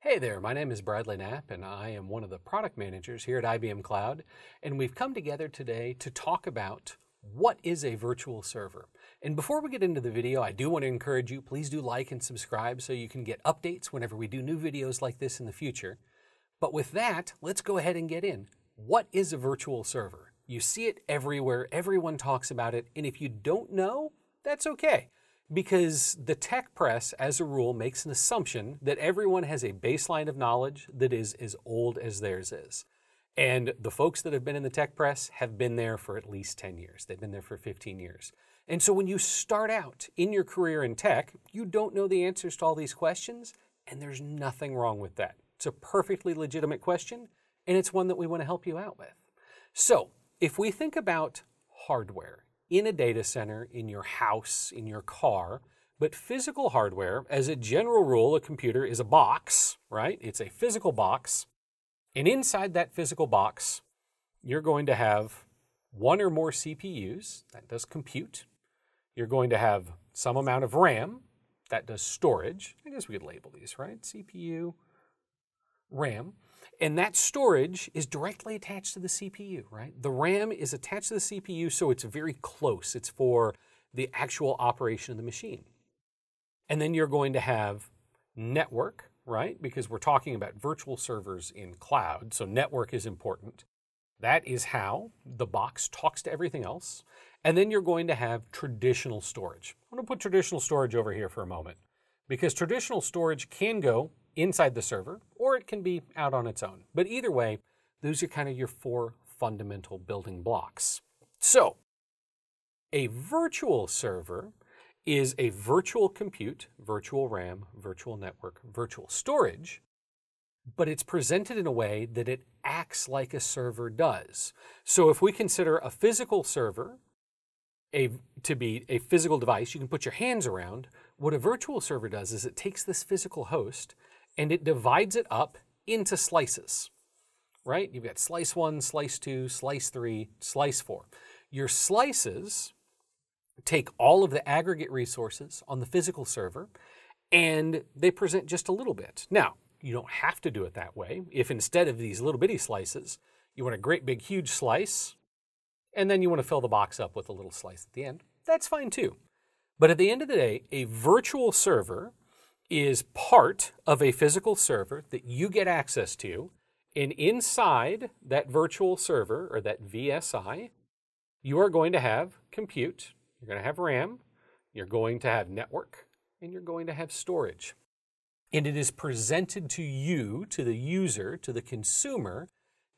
Hey there, my name is Bradley Knapp, and I am one of the product managers here at IBM Cloud. And we've come together today to talk about what is a virtual server. And before we get into the video, I do want to encourage you, please do like and subscribe so you can get updates whenever we do new videos like this in the future. But with that, let's go ahead and get in. What is a virtual server? You see it everywhere, everyone talks about it, and if you don't know, that's okay because the tech press, as a rule, makes an assumption that everyone has a baseline of knowledge that is as old as theirs is. And the folks that have been in the tech press have been there for at least 10 years. They've been there for 15 years. And so when you start out in your career in tech, you don't know the answers to all these questions, and there's nothing wrong with that. It's a perfectly legitimate question, and it's one that we want to help you out with. So, if we think about hardware in a data center, in your house, in your car. But physical hardware, as a general rule, a computer is a box, right? It's a physical box. And inside that physical box, you're going to have one or more CPUs, that does compute. You're going to have some amount of RAM, that does storage. I guess we could label these, right? CPU, RAM. And that storage is directly attached to the CPU, right? The RAM is attached to the CPU, so it's very close. It's for the actual operation of the machine. And then you're going to have network, right? Because we're talking about virtual servers in cloud, so network is important. That is how the box talks to everything else. And then you're going to have traditional storage. I'm going to put traditional storage over here for a moment because traditional storage can go inside the server, or it can be out on its own. But either way, those are kind of your four fundamental building blocks. So, a virtual server is a virtual compute, virtual RAM, virtual network, virtual storage, but it's presented in a way that it acts like a server does. So if we consider a physical server a, to be a physical device you can put your hands around, what a virtual server does is it takes this physical host and it divides it up into slices, right? You've got slice one, slice two, slice three, slice four. Your slices take all of the aggregate resources on the physical server and they present just a little bit. Now, you don't have to do it that way. If instead of these little bitty slices, you want a great big huge slice, and then you want to fill the box up with a little slice at the end, that's fine too. But at the end of the day, a virtual server is part of a physical server that you get access to. And inside that virtual server or that VSI, you are going to have compute, you're going to have RAM, you're going to have network, and you're going to have storage. And it is presented to you, to the user, to the consumer,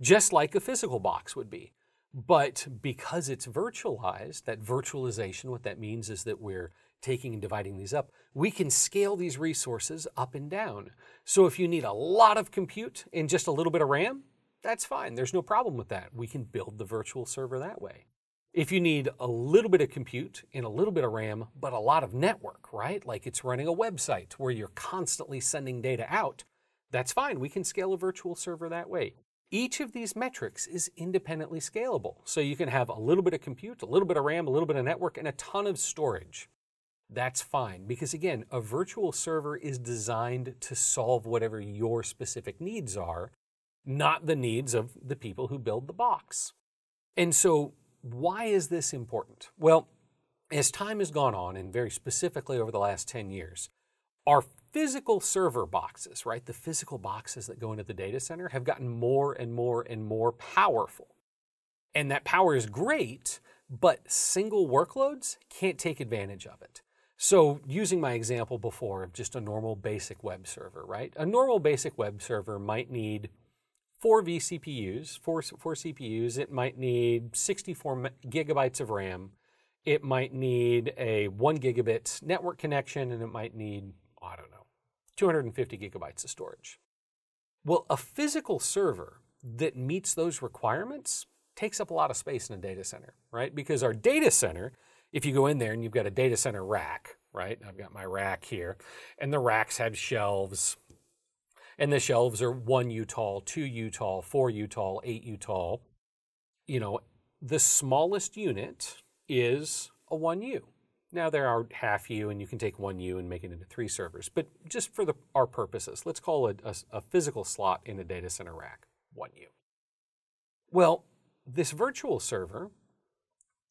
just like a physical box would be. But because it's virtualized, that virtualization, what that means is that we're taking and dividing these up, we can scale these resources up and down. So if you need a lot of compute and just a little bit of RAM, that's fine. There's no problem with that. We can build the virtual server that way. If you need a little bit of compute and a little bit of RAM, but a lot of network, right? Like it's running a website where you're constantly sending data out, that's fine. We can scale a virtual server that way. Each of these metrics is independently scalable. So you can have a little bit of compute, a little bit of RAM, a little bit of network, and a ton of storage that's fine. Because again, a virtual server is designed to solve whatever your specific needs are, not the needs of the people who build the box. And so, why is this important? Well, as time has gone on, and very specifically over the last 10 years, our physical server boxes, right, the physical boxes that go into the data center, have gotten more and more and more powerful. And that power is great, but single workloads can't take advantage of it. So using my example before of just a normal basic web server, right? A normal basic web server might need four vCPUs, four, four CPUs. It might need 64 gigabytes of RAM. It might need a one gigabit network connection, and it might need, I don't know, 250 gigabytes of storage. Well, a physical server that meets those requirements takes up a lot of space in a data center, right? Because our data center if you go in there and you've got a data center rack, right? I've got my rack here, and the racks have shelves, and the shelves are one U tall, two U tall, four U tall, eight U tall. You know, the smallest unit is a one U. Now there are half U, and you can take one U and make it into three servers. But just for the, our purposes, let's call it a, a physical slot in a data center rack, one U. Well, this virtual server,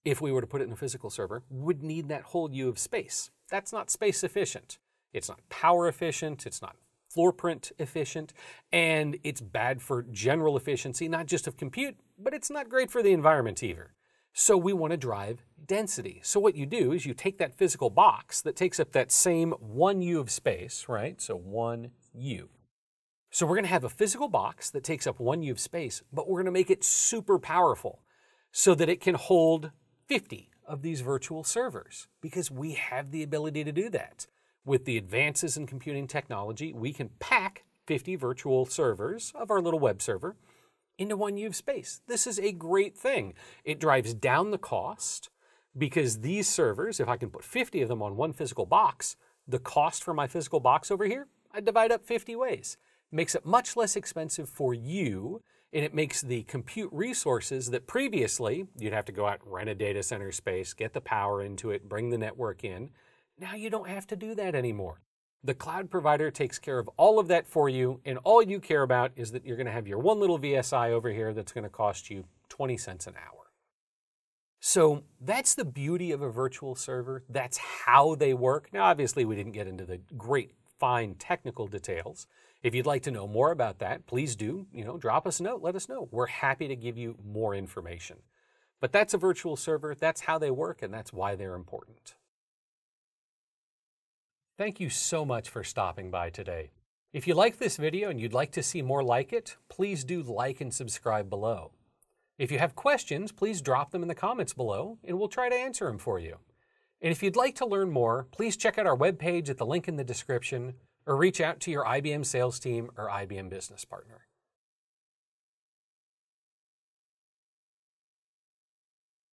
if we were to put it in a physical server, would need that whole U of space. That's not space efficient. It's not power efficient. It's not floor print efficient, and it's bad for general efficiency, not just of compute, but it's not great for the environment either. So we want to drive density. So what you do is you take that physical box that takes up that same one U of space, right? So one U. So we're going to have a physical box that takes up one U of space, but we're going to make it super powerful so that it can hold 50 of these virtual servers because we have the ability to do that. With the advances in computing technology, we can pack 50 virtual servers of our little web server into one U of space. This is a great thing. It drives down the cost because these servers, if I can put 50 of them on one physical box, the cost for my physical box over here, I divide up 50 ways. makes it much less expensive for you, and it makes the compute resources that previously you'd have to go out, rent a data center space, get the power into it, bring the network in. Now you don't have to do that anymore. The cloud provider takes care of all of that for you, and all you care about is that you're going to have your one little VSI over here that's going to cost you 20 cents an hour. So that's the beauty of a virtual server. That's how they work. Now, obviously, we didn't get into the great fine technical details. If you'd like to know more about that, please do, you know, drop us a note, let us know. We're happy to give you more information. But that's a virtual server, that's how they work, and that's why they're important. Thank you so much for stopping by today. If you like this video and you'd like to see more like it, please do like and subscribe below. If you have questions, please drop them in the comments below and we'll try to answer them for you. And if you'd like to learn more, please check out our webpage at the link in the description or reach out to your IBM sales team or IBM business partner.